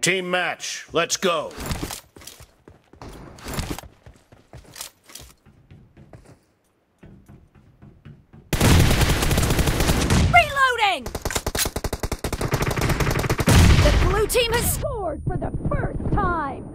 Team match, let's go. Reloading! The blue team has scored for the first time!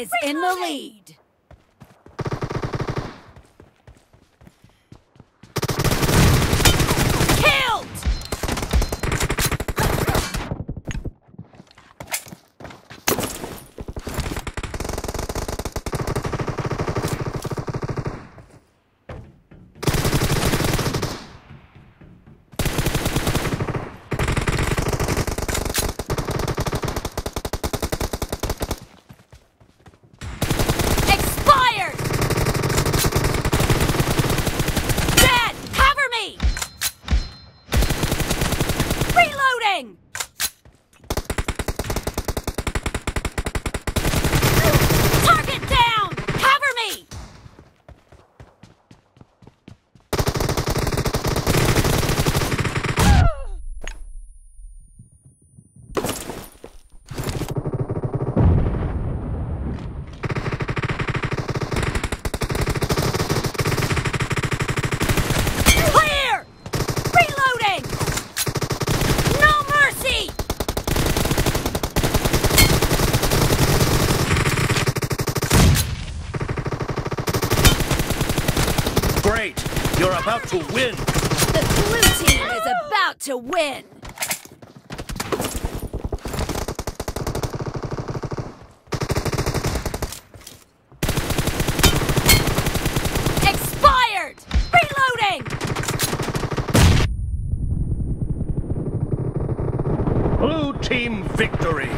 Is in the lead. About to win. The blue team is about to win! Expired! Reloading! Blue team victory.